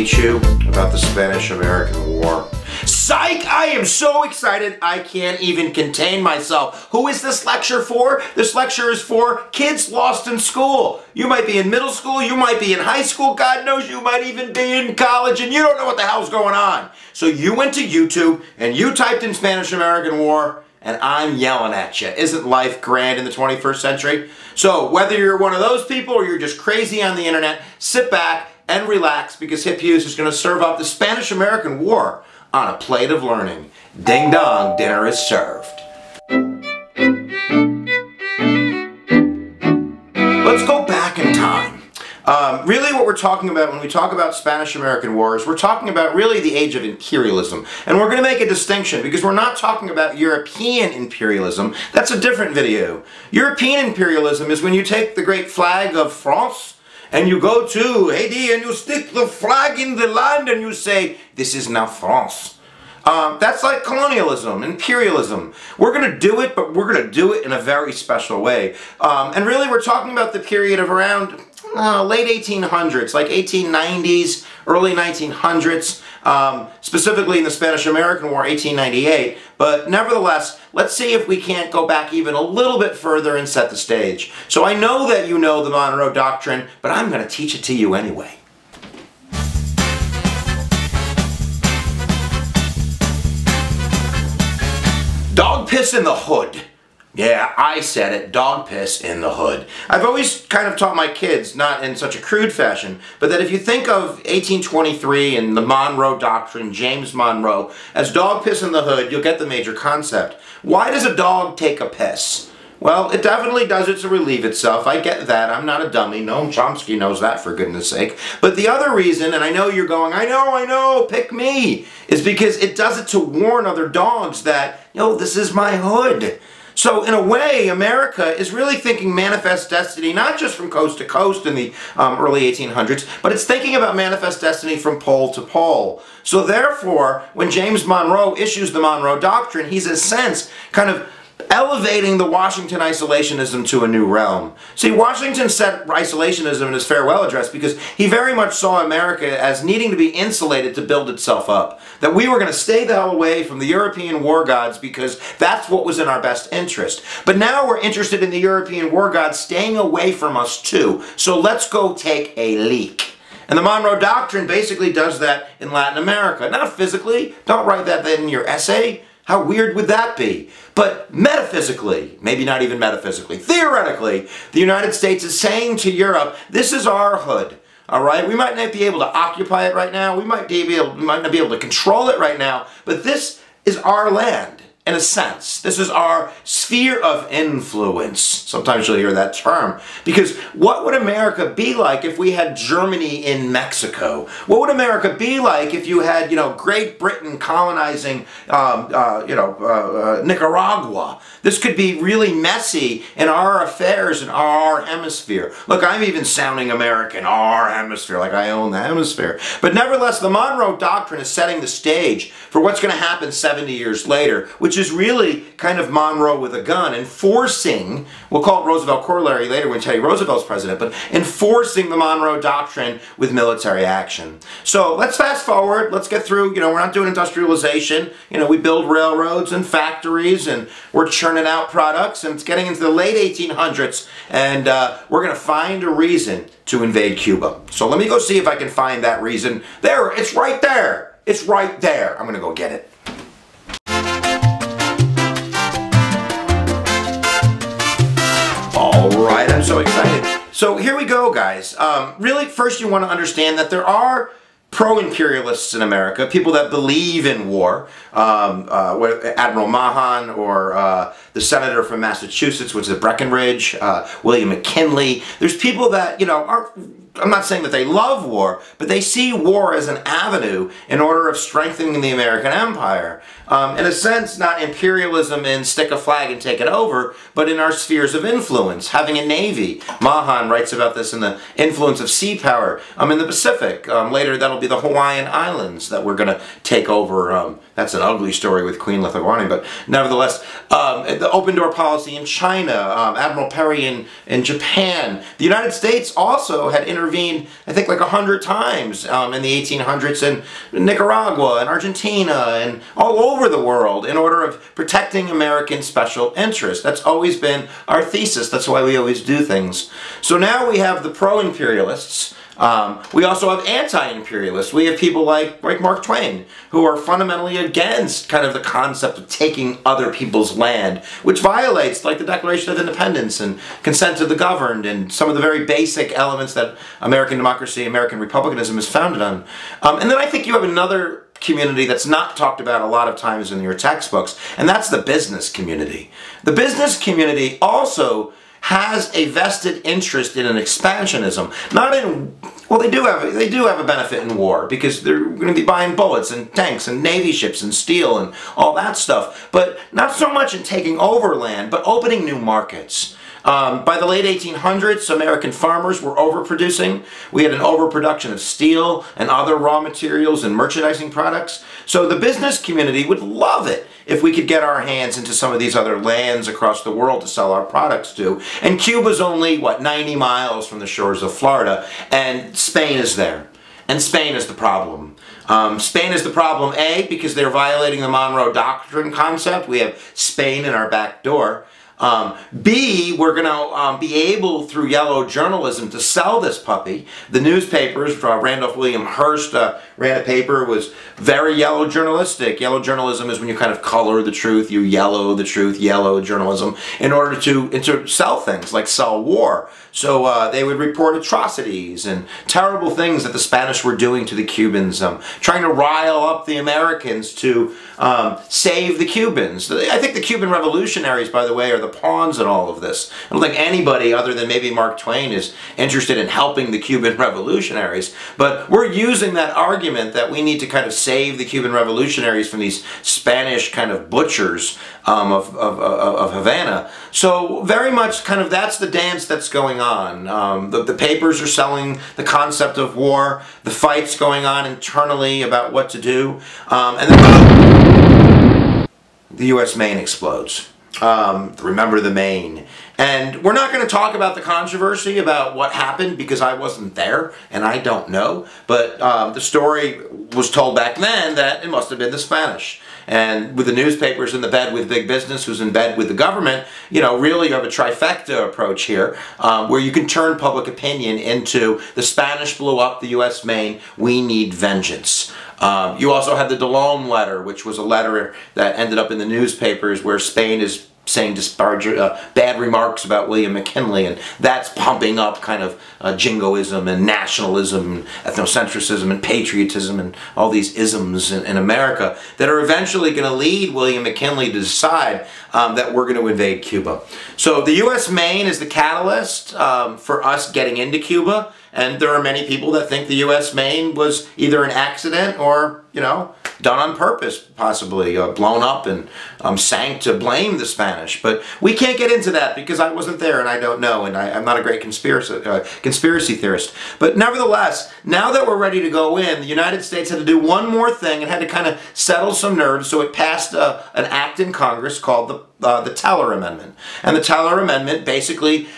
teach you about the Spanish-American War. Psych! I am so excited I can't even contain myself. Who is this lecture for? This lecture is for kids lost in school. You might be in middle school, you might be in high school, God knows you might even be in college and you don't know what the hell's going on. So you went to YouTube and you typed in Spanish-American War and I'm yelling at you. Isn't life grand in the 21st century? So whether you're one of those people or you're just crazy on the internet, sit back and relax because Hip Hughes is going to serve up the Spanish-American War on a plate of learning. Ding dong, dinner is served. Let's go back in time. Um, really what we're talking about when we talk about Spanish-American Wars, we're talking about really the age of imperialism. And we're going to make a distinction because we're not talking about European imperialism. That's a different video. European imperialism is when you take the great flag of France and you go to Haiti and you stick the flag in the land and you say, this is now France. Um, that's like colonialism, imperialism. We're going to do it, but we're going to do it in a very special way. Um, and really, we're talking about the period of around uh, late 1800s, like 1890s, early 1900s, um, specifically in the Spanish-American War, 1898. But nevertheless, let's see if we can't go back even a little bit further and set the stage. So I know that you know the Monroe Doctrine, but I'm going to teach it to you anyway. Dog piss in the hood. Yeah, I said it, dog piss in the hood. I've always kind of taught my kids, not in such a crude fashion, but that if you think of 1823 and the Monroe Doctrine, James Monroe, as dog piss in the hood, you'll get the major concept. Why does a dog take a piss? Well, it definitely does it to relieve itself. I get that. I'm not a dummy. Noam Chomsky knows that, for goodness sake. But the other reason, and I know you're going, I know, I know, pick me, is because it does it to warn other dogs that, yo, this is my hood. So in a way, America is really thinking manifest destiny, not just from coast to coast in the um, early 1800s, but it's thinking about manifest destiny from pole to pole. So therefore, when James Monroe issues the Monroe Doctrine, he's in a sense kind of elevating the Washington isolationism to a new realm. See, Washington set isolationism in his farewell address because he very much saw America as needing to be insulated to build itself up. That we were going to stay the hell away from the European war gods because that's what was in our best interest. But now we're interested in the European war gods staying away from us too. So let's go take a leak. And the Monroe Doctrine basically does that in Latin America. Not physically, don't write that in your essay, how weird would that be? But metaphysically, maybe not even metaphysically, theoretically, the United States is saying to Europe, this is our hood. All right, we might not be able to occupy it right now. We might be able, might not be able to control it right now, but this is our land in a sense. This is our sphere of influence. Sometimes you'll hear that term. Because what would America be like if we had Germany in Mexico? What would America be like if you had, you know, Great Britain colonizing, um, uh, you know, uh, uh, Nicaragua? This could be really messy in our affairs in our hemisphere. Look, I'm even sounding American, our hemisphere, like I own the hemisphere. But nevertheless, the Monroe Doctrine is setting the stage for what's going to happen 70 years later, which is really kind of Monroe with a gun, enforcing, we'll call it Roosevelt corollary later when Teddy Roosevelt's president, but enforcing the Monroe Doctrine with military action. So let's fast forward, let's get through, you know, we're not doing industrialization, you know, we build railroads and factories and we're churning out products and it's getting into the late 1800s and uh, we're going to find a reason to invade Cuba. So let me go see if I can find that reason. There, it's right there. It's right there. I'm going to go get it. I'm so excited. So here we go, guys. Um, really, first you want to understand that there are pro-imperialists in America, people that believe in war, um, uh, Admiral Mahan or uh, the senator from Massachusetts, which is Breckinridge, uh, William McKinley. There's people that, you know, are I'm not saying that they love war, but they see war as an avenue in order of strengthening the American empire. Um, in a sense, not imperialism in stick a flag and take it over, but in our spheres of influence, having a navy. Mahan writes about this in the influence of sea power um, in the Pacific. Um, later, that'll be the Hawaiian Islands that we're going to take over. Um, that's an ugly story with Queen Liliuokalani, but nevertheless, um, the open door policy in China, um, Admiral Perry in, in Japan. The United States also had inter intervened, I think, like a hundred times um, in the 1800s in Nicaragua and Argentina and all over the world in order of protecting American special interests. That's always been our thesis. That's why we always do things. So now we have the pro-imperialists um, we also have anti-imperialists. We have people like, like Mark Twain, who are fundamentally against kind of the concept of taking other people's land, which violates like the Declaration of Independence and consent of the governed and some of the very basic elements that American democracy, American republicanism is founded on. Um, and then I think you have another community that's not talked about a lot of times in your textbooks, and that's the business community. The business community also has a vested interest in an expansionism. Not in, well, they do have they do have a benefit in war because they're going to be buying bullets and tanks and navy ships and steel and all that stuff. But not so much in taking over land, but opening new markets. Um, by the late 1800s, American farmers were overproducing. We had an overproduction of steel and other raw materials and merchandising products. So the business community would love it if we could get our hands into some of these other lands across the world to sell our products to. And Cuba's only, what, 90 miles from the shores of Florida, and Spain is there. And Spain is the problem. Um, Spain is the problem, A, because they're violating the Monroe Doctrine concept. We have Spain in our back door. Um, B, we're going to um, be able, through yellow journalism, to sell this puppy. The newspapers, uh, Randolph William Hearst uh, ran a paper, was very yellow journalistic. Yellow journalism is when you kind of color the truth, you yellow the truth, yellow journalism, in order to, to sell things, like sell war. So uh, they would report atrocities and terrible things that the Spanish were doing to the Cubans, um, trying to rile up the Americans to um, save the Cubans. I think the Cuban revolutionaries, by the way, are the pawns in all of this. I don't think anybody other than maybe Mark Twain is interested in helping the Cuban revolutionaries. But we're using that argument that we need to kind of save the Cuban revolutionaries from these Spanish kind of butchers um, of, of, of, Havana. So very much kind of that's the dance that's going on. Um, the, the papers are selling the concept of war, the fights going on internally about what to do, um, and then the U.S. Maine explodes. Um, remember the Maine. And we're not going to talk about the controversy about what happened because I wasn't there and I don't know. But um, the story was told back then that it must have been the Spanish. And with the newspapers in the bed with big business, who's in bed with the government, you know, really you have a trifecta approach here, um, where you can turn public opinion into the Spanish blew up the U.S. Maine, we need vengeance. Um, you also had the de Lôme letter, which was a letter that ended up in the newspapers where Spain is saying disparage, uh, bad remarks about William McKinley, and that's pumping up kind of uh, jingoism and nationalism, and ethnocentrism and patriotism and all these isms in, in America that are eventually going to lead William McKinley to decide um, that we're going to invade Cuba. So the U.S. Maine is the catalyst um, for us getting into Cuba, and there are many people that think the U.S. Maine was either an accident or, you know, done on purpose, possibly, uh, blown up and um, sank to blame the Spanish. But we can't get into that because I wasn't there and I don't know, and I, am not a great conspiracy, uh, conspiracy theorist. But nevertheless, now that we're ready to go in, the United States had to do one more thing and had to kind of settle some nerves, so it passed uh, an act in Congress called the uh, the Teller Amendment. And the Teller Amendment basically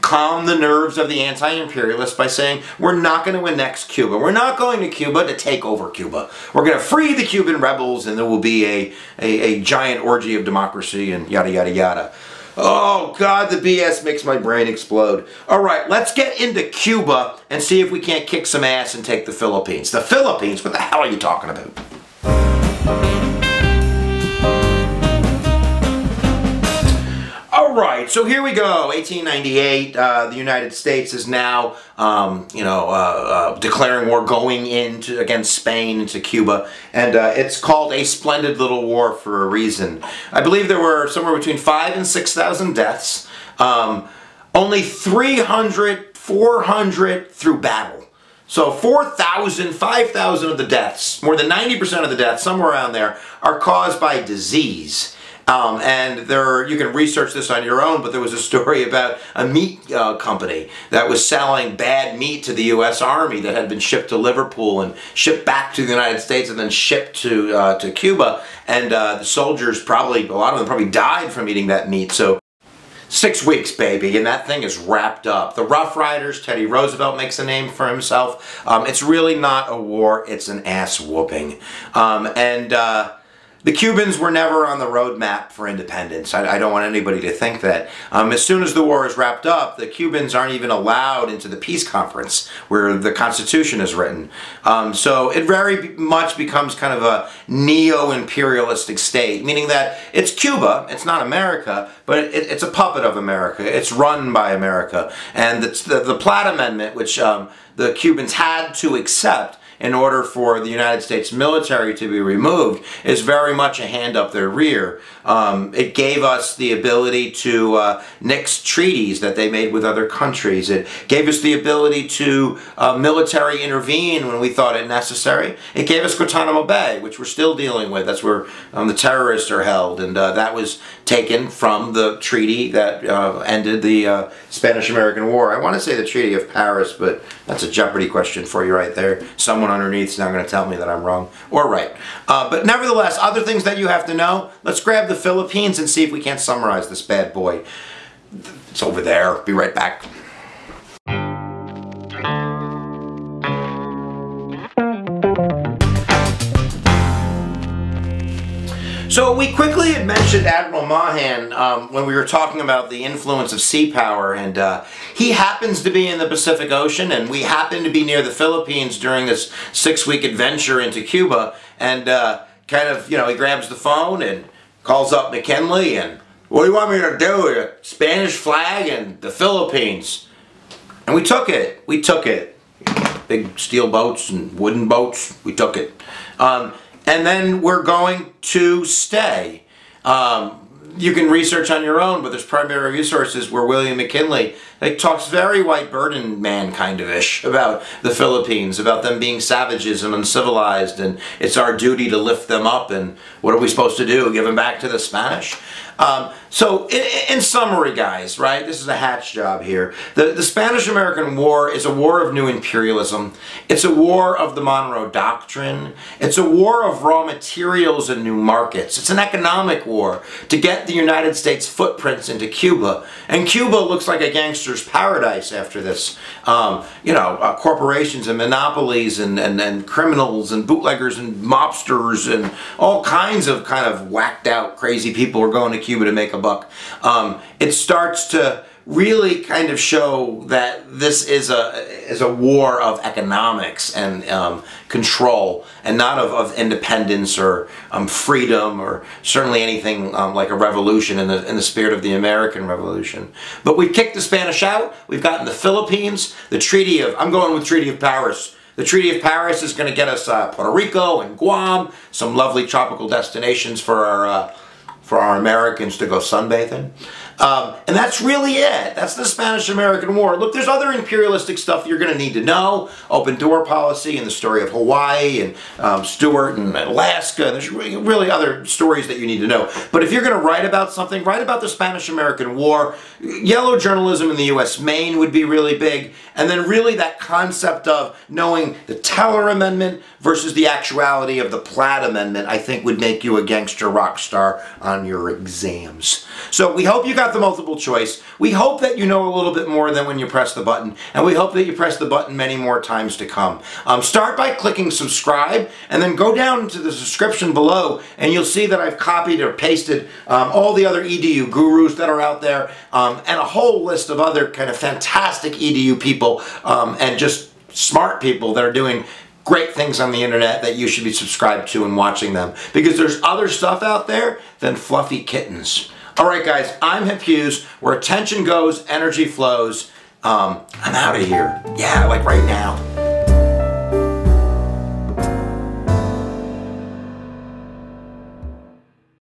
calmed the nerves of the anti-imperialists by saying, we're not going to annex Cuba. We're not going to Cuba to take over Cuba. We're going to free the Cuban rebels and there will be a, a, a giant orgy of democracy and yada, yada, yada. Oh, God, the BS makes my brain explode. All right, let's get into Cuba and see if we can't kick some ass and take the Philippines. The Philippines? What the hell are you talking about? Right, so here we go. 1898, uh, the United States is now, um, you know, uh, uh, declaring war, going into against Spain into Cuba, and uh, it's called a splendid little war for a reason. I believe there were somewhere between five and six thousand deaths. Um, only 300, 400 through battle. So 4,000, 5,000 of the deaths, more than 90% of the deaths, somewhere around there, are caused by disease. Um, and there, you can research this on your own, but there was a story about a meat uh, company that was selling bad meat to the U.S. Army that had been shipped to Liverpool and shipped back to the United States and then shipped to uh, to Cuba. And uh, the soldiers probably, a lot of them probably died from eating that meat. So Six weeks, baby, and that thing is wrapped up. The Rough Riders, Teddy Roosevelt makes a name for himself. Um, it's really not a war, it's an ass whooping. Um, and uh, the Cubans were never on the roadmap for independence. I, I don't want anybody to think that. Um, as soon as the war is wrapped up, the Cubans aren't even allowed into the peace conference where the Constitution is written. Um, so it very much becomes kind of a neo-imperialistic state, meaning that it's Cuba, it's not America, but it, it's a puppet of America. It's run by America. And the, the, the Platt Amendment, which um, the Cubans had to accept, in order for the United States military to be removed is very much a hand up their rear. Um, it gave us the ability to uh, nix treaties that they made with other countries. It gave us the ability to uh, military intervene when we thought it necessary. It gave us Guantanamo Bay, which we're still dealing with. That's where um, the terrorists are held, and uh, that was taken from the treaty that uh, ended the uh, Spanish-American War. I want to say the Treaty of Paris, but that's a Jeopardy question for you right there. Someone underneath is not going to tell me that I'm wrong or right. Uh, but nevertheless, other things that you have to know. Let's grab the Philippines and see if we can't summarize this bad boy. It's over there. Be right back. So we quickly had mentioned Admiral Mahan um, when we were talking about the influence of sea power, and uh, he happens to be in the Pacific Ocean, and we happen to be near the Philippines during this six-week adventure into Cuba, and uh, kind of, you know, he grabs the phone and calls up McKinley, and what do you want me to do? With a Spanish flag and the Philippines. And we took it. We took it. Big steel boats and wooden boats. We took it. Um, and then we're going to stay. Um, you can research on your own, but there's primary resources where William McKinley like, talks very white burden man kind of ish about the Philippines, about them being savages and uncivilized, and it's our duty to lift them up, and what are we supposed to do? Give them back to the Spanish? Um, so, in, in, summary, guys, right, this is a hatch job here. The, the Spanish-American War is a war of new imperialism. It's a war of the Monroe Doctrine. It's a war of raw materials and new markets. It's an economic war to get the United States footprints into Cuba. And Cuba looks like a gangster's paradise after this. Um, you know, uh, corporations and monopolies and, and, and criminals and bootleggers and mobsters and all kinds of kind of whacked out crazy people are going to Cuba to make a buck. Um, it starts to really kind of show that this is a is a war of economics and um, control and not of, of independence or um, freedom or certainly anything um, like a revolution in the in the spirit of the American Revolution. But we've kicked the Spanish out. We've gotten the Philippines. The Treaty of I'm going with Treaty of Paris. The Treaty of Paris is going to get us uh, Puerto Rico and Guam, some lovely tropical destinations for our uh, for our Americans to go sunbathing. Um, and that's really it. That's the Spanish-American War. Look, there's other imperialistic stuff you're going to need to know. Open door policy and the story of Hawaii and um, Seward and Alaska. There's really, other stories that you need to know. But if you're going to write about something, write about the Spanish-American War. Yellow journalism in the U.S. Maine would be really big. And then really that concept of knowing the Teller Amendment versus the actuality of the Platt Amendment, I think would make you a gangster rock star on your exams. So we hope you got the multiple choice. We hope that you know a little bit more than when you press the button, and we hope that you press the button many more times to come. Um, start by clicking subscribe, and then go down into the description below, and you'll see that I've copied or pasted um, all the other EDU gurus that are out there, um, and a whole list of other kind of fantastic EDU people, um, and just smart people that are doing great things on the internet that you should be subscribed to and watching them. Because there's other stuff out there than fluffy kittens. All right, guys, I'm Hip Hughes. Where attention goes, energy flows. Um, I'm out of here. Yeah, like right now.